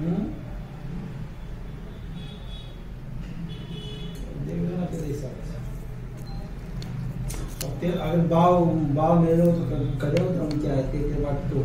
हम्म। अगर बाव बाव ले लो तो करो तो हम क्या है? तेरे बाद तो